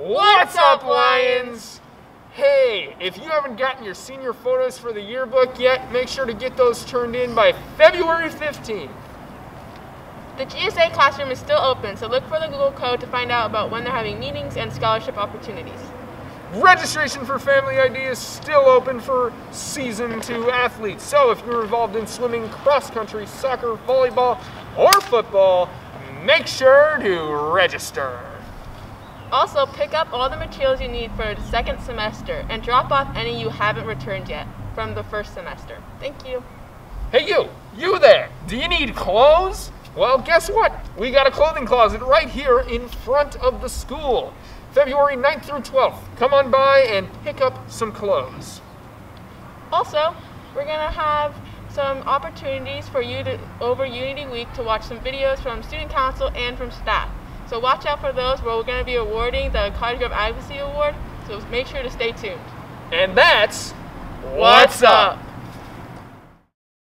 What's up, Lions? Hey, if you haven't gotten your senior photos for the yearbook yet, make sure to get those turned in by February 15th. The GSA classroom is still open, so look for the Google code to find out about when they're having meetings and scholarship opportunities. Registration for Family ID is still open for season two athletes. So if you're involved in swimming, cross country, soccer, volleyball, or football, make sure to register. Also, pick up all the materials you need for the second semester and drop off any you haven't returned yet from the first semester. Thank you. Hey, you, you there, do you need clothes? Well, guess what? We got a clothing closet right here in front of the school. February 9th through 12th. Come on by and pick up some clothes. Also, we're going to have some opportunities for you to, over Unity Week to watch some videos from student council and from staff. So watch out for those where we're going to be awarding the Cottage Grove Advocacy Award, so make sure to stay tuned. And that's What's Up?